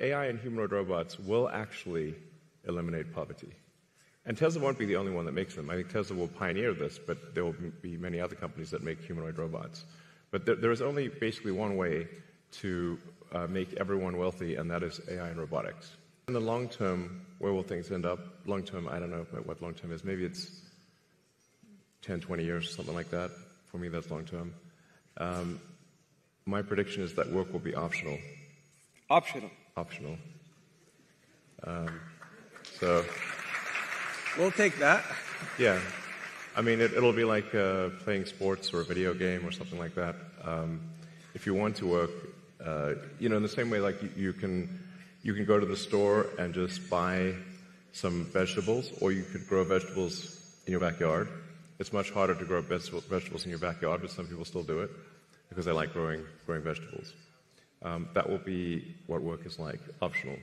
AI and humanoid robots will actually eliminate poverty. And Tesla won't be the only one that makes them. I think Tesla will pioneer this, but there will be many other companies that make humanoid robots. But there, there is only basically one way to uh, make everyone wealthy, and that is AI and robotics. In the long term, where will things end up? Long term, I don't know what long term is. Maybe it's 10, 20 years, something like that. For me, that's long term. Um, my prediction is that work will be optional. Optional. Optional. Um, so. We'll take that. Yeah. I mean, it, will be like uh, playing sports or a video game or something like that. Um, if you want to work, uh, you know, in the same way, like you, you, can, you can go to the store and just buy some vegetables, or you could grow vegetables in your backyard. It's much harder to grow vegetables in your backyard, but some people still do it because they like growing, growing vegetables. Um, that will be what work is like, optional.